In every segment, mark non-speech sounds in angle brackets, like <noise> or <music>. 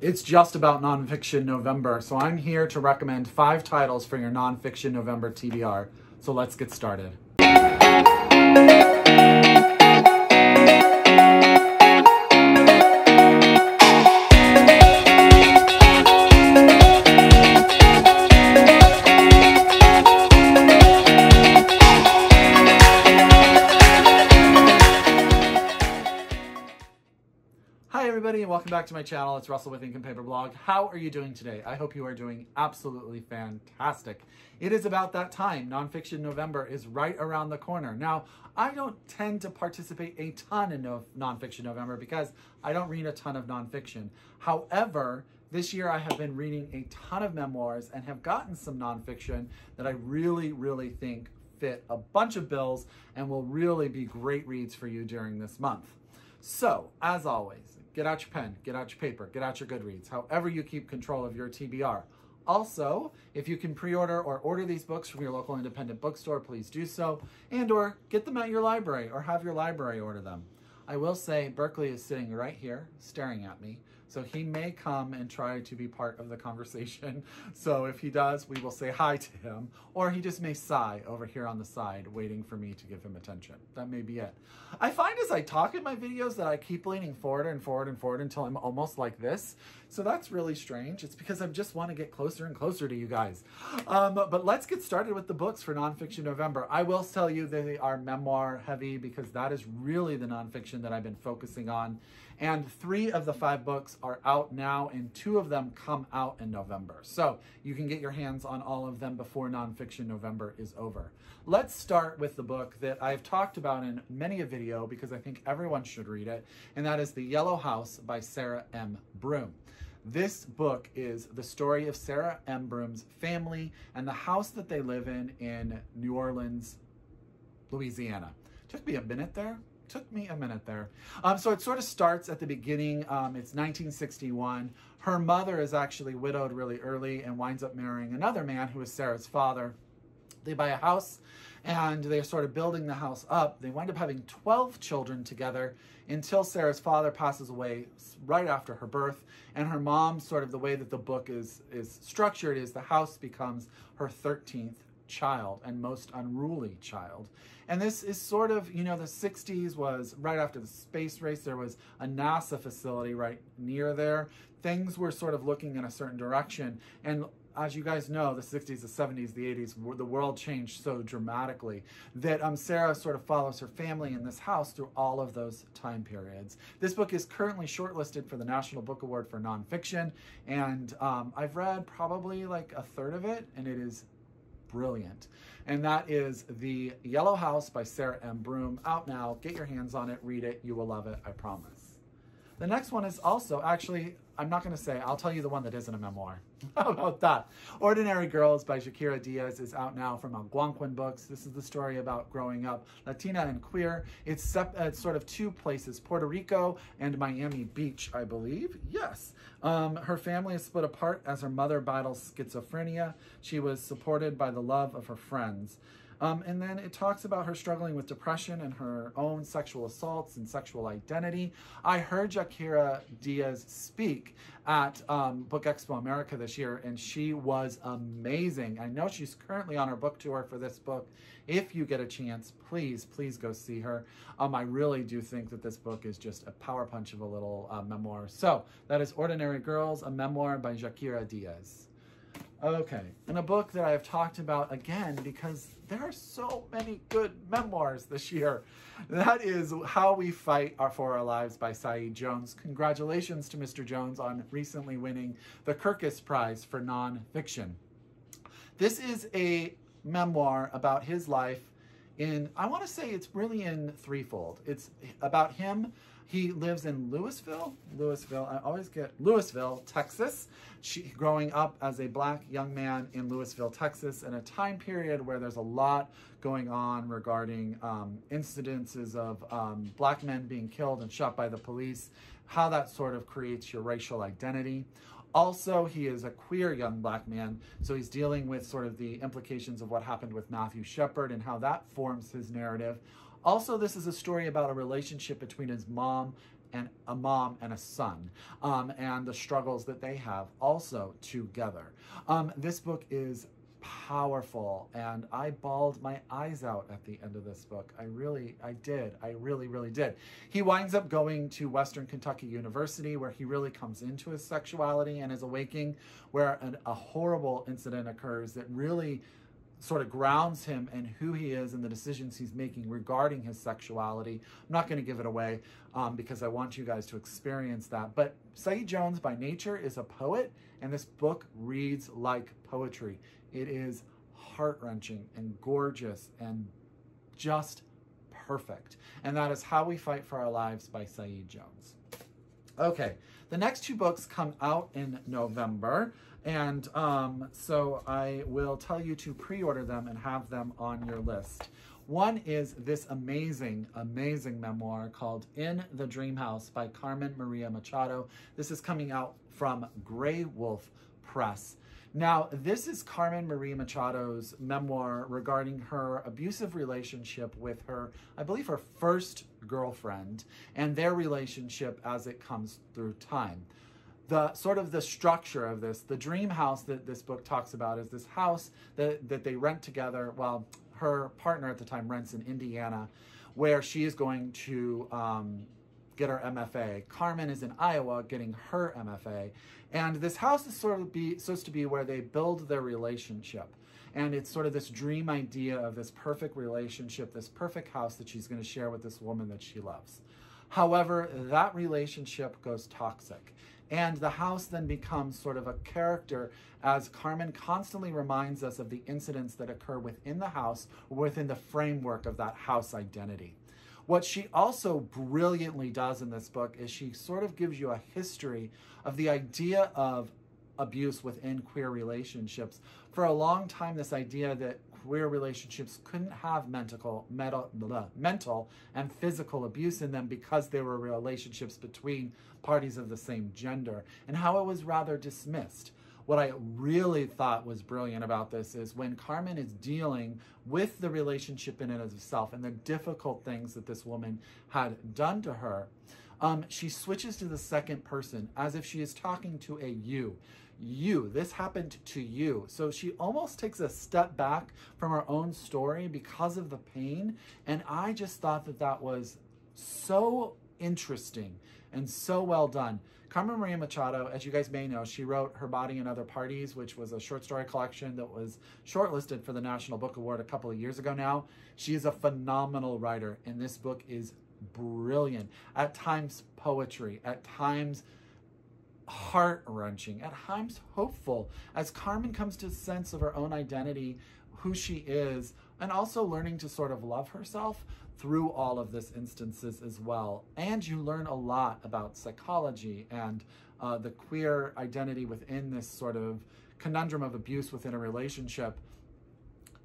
It's just about nonfiction November, so I'm here to recommend five titles for your nonfiction November TBR. So let's get started. Welcome back to my channel. It's Russell with Ink and Paper Blog. How are you doing today? I hope you are doing absolutely fantastic. It is about that time. Nonfiction November is right around the corner. Now, I don't tend to participate a ton in no- Nonfiction November because I don't read a ton of nonfiction. However, this year I have been reading a ton of memoirs and have gotten some nonfiction that I really, really think fit a bunch of bills and will really be great reads for you during this month. So, as always, get out your pen, get out your paper, get out your Goodreads, however you keep control of your TBR. Also, if you can pre-order or order these books from your local independent bookstore, please do so, and or get them at your library or have your library order them. I will say Berkeley is sitting right here staring at me, so he may come and try to be part of the conversation. <laughs> So if he does, we will say hi to him, or he just may sigh over here on the side, waiting for me to give him attention. That may be it. I find as I talk in my videos that I keep leaning forward and forward and forward until I'm almost like this. So that's really strange. It's because I just want to get closer and closer to you guys. Um, but let's get started with the books for Nonfiction November. I will tell you they are memoir heavy because that is really the nonfiction that I've been focusing on. And three of the five books are out now, and two of them come out in November. So you can get your hands on all of them before Nonfiction November is over. Let's start with the book that I've talked about in many a video because I think everyone should read it, and that is The Yellow House by Sarah M. Broom. This book is the story of Sarah M. Broom's family and the house that they live in in New Orleans, Louisiana. Took me a minute there. Took me a minute there. Um, so it sort of starts at the beginning. Um, it's 1961. Her mother is actually widowed really early and winds up marrying another man who is Sarah's father. They buy a house and they're sort of building the house up. They wind up having 12 children together until Sarah's father passes away right after her birth. And her mom, sort of the way that the book is, is structured, is the house becomes her 13th child and most unruly child. And this is sort of, you know, the 60s was right after the space race. There was a NASA facility right near there. Things were sort of looking in a certain direction. And as you guys know, the 60s, the 70s, the 80s, the world changed so dramatically that um, Sarah sort of follows her family in this house through all of those time periods. This book is currently shortlisted for the National Book Award for Nonfiction, and um, I've read probably like a third of it, and it is brilliant. And that is The Yellow House by Sarah M. Broom. Out now. Get your hands on it. Read it. You will love it. I promise. The next one is also, actually, I'm not going to say, I'll tell you the one that isn't a memoir. <laughs> How about that? Ordinary Girls by Jaquira Diaz is out now from Algonquin Books. This is the story about growing up Latina and queer. It's, sep- it's sort of two places, Puerto Rico and Miami Beach, I believe. Yes. Um, her family is split apart as her mother battles schizophrenia. She was supported by the love of her friends. Um, and then it talks about her struggling with depression and her own sexual assaults and sexual identity. I heard Jaquira Diaz speak at um, Book Expo America this year, and she was amazing. I know she's currently on her book tour for this book. If you get a chance, please, please go see her. Um, I really do think that this book is just a power punch of a little uh, memoir. So that is Ordinary Girls, a memoir by Jaquira Diaz. Okay, and a book that I have talked about again because there are so many good memoirs this year. That is How We Fight for Our Lives by Saeed Jones. Congratulations to Mr. Jones on recently winning the Kirkus Prize for nonfiction. This is a memoir about his life in, I want to say it's really in threefold. It's about him he lives in Louisville, Louisville, I always get Lewisville, Texas. She, growing up as a black young man in Lewisville, Texas, in a time period where there's a lot going on regarding um, incidences of um, black men being killed and shot by the police, how that sort of creates your racial identity. Also, he is a queer young black man, so he's dealing with sort of the implications of what happened with Matthew Shepard and how that forms his narrative. Also, this is a story about a relationship between his mom and a mom and a son, um, and the struggles that they have also together. Um, this book is powerful and I bawled my eyes out at the end of this book. I really, I did. I really, really did. He winds up going to Western Kentucky University where he really comes into his sexuality and his awakening where an, a horrible incident occurs that really sort of grounds him and who he is and the decisions he's making regarding his sexuality. I'm not going to give it away um, because I want you guys to experience that. But Saeed Jones, by nature, is a poet, and this book reads like poetry. It is heart wrenching and gorgeous and just perfect. And that is How We Fight for Our Lives by Saeed Jones. Okay, the next two books come out in November. And um, so I will tell you to pre-order them and have them on your list. One is this amazing, amazing memoir called In the Dream House by Carmen Maria Machado. This is coming out from Graywolf Press. Now, this is Carmen Maria Machado's memoir regarding her abusive relationship with her, I believe her first girlfriend, and their relationship as it comes through time the sort of the structure of this, the dream house that this book talks about is this house that, that they rent together. Well, her partner at the time rents in Indiana, where she is going to um, get her MFA. Carmen is in Iowa getting her MFA. And this house is sort of be, supposed to be where they build their relationship. And it's sort of this dream idea of this perfect relationship, this perfect house that she's going to share with this woman that she loves. However, that relationship goes toxic. And the house then becomes sort of a character as Carmen constantly reminds us of the incidents that occur within the house, within the framework of that house identity. What she also brilliantly does in this book is she sort of gives you a history of the idea of abuse within queer relationships. For a long time, this idea that queer relationships couldn't have mental, mental, mental and physical abuse in them because they were relationships between parties of the same gender, and how it was rather dismissed. What I really thought was brilliant about this is when Carmen is dealing with the relationship in and of itself and the difficult things that this woman had done to her, um, she switches to the second person as if she is talking to a you you. This happened to you. So she almost takes a step back from her own story because of the pain. And I just thought that that was so interesting and so well done. Carmen Maria Machado, as you guys may know, she wrote Her Body and Other Parties, which was a short story collection that was shortlisted for the National Book Award a couple of years ago now. She is a phenomenal writer, and this book is brilliant. At times, poetry, at times, heart wrenching, at times hopeful, as Carmen comes to a sense of her own identity, who she is, and also learning to sort of love herself through all of this instances as well. And you learn a lot about psychology and uh, the queer identity within this sort of conundrum of abuse within a relationship.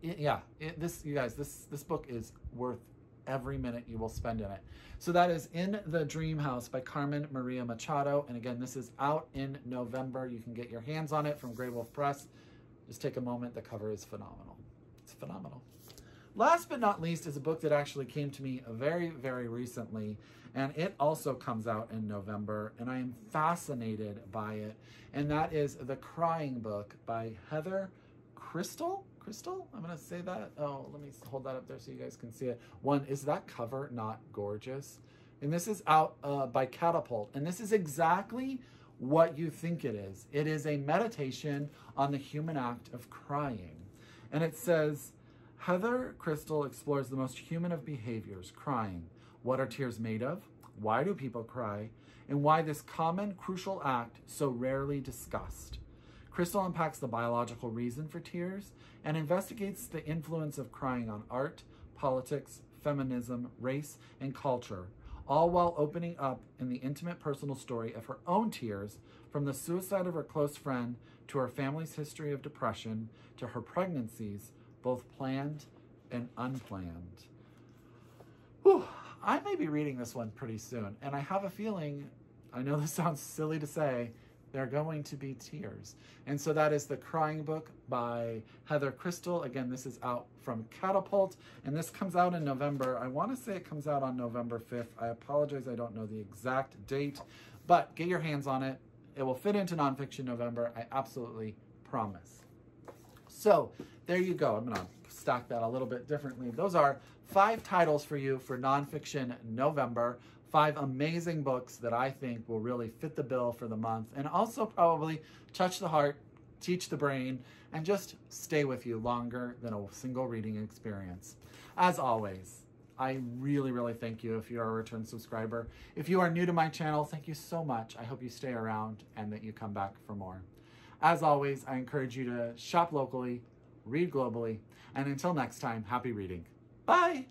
It, yeah, it, this you guys, this this book is worth every minute you will spend in it. So that is In the Dream House by Carmen Maria Machado. And again, this is out in November. You can get your hands on it from Graywolf Press. Just take a moment. The cover is phenomenal. It's phenomenal. Last but not least is a book that actually came to me very, very recently. And it also comes out in November. And I am fascinated by it. And that is The Crying Book by Heather Cristle. Cristle? I'm to say that. Oh, let me hold that up there so you guys can see it. One, is that cover not gorgeous? And this is out uh, by Catapult. And this is exactly what you think it is. It is a meditation on the human act of crying. And it says, Heather Cristle explores the most human of behaviors, crying. What are tears made of? Why do people cry? And why this common, crucial act so rarely discussed. Cristle unpacks the biological reason for tears and investigates the influence of crying on art, politics, feminism, race, and culture, all while opening up in the intimate personal story of her own tears from the suicide of her close friend to her family's history of depression to her pregnancies, both planned and unplanned. Whew, I may be reading this one pretty soon, and I have a feeling, I know this sounds silly to say, there are going to be tears. And so that is The Crying Book by Heather Cristle. Again, this is out from Catapult, and this comes out in November. I want to say it comes out on November 5th. I apologize, I don't know the exact date, but get your hands on it. It will fit into Nonfiction November. I absolutely promise. So there you go. I'm going to stack that a little bit differently. Those are five titles for you for Nonfiction November. Five amazing books that I think will really fit the bill for the month and also probably touch the heart, teach the brain, and just stay with you longer than a single reading experience. As always, I really, really thank you if you are a return subscriber. If you are new to my channel, thank you so much. I hope you stay around and that you come back for more. As always, I encourage you to shop locally, read globally, and until next time, happy reading. Bye!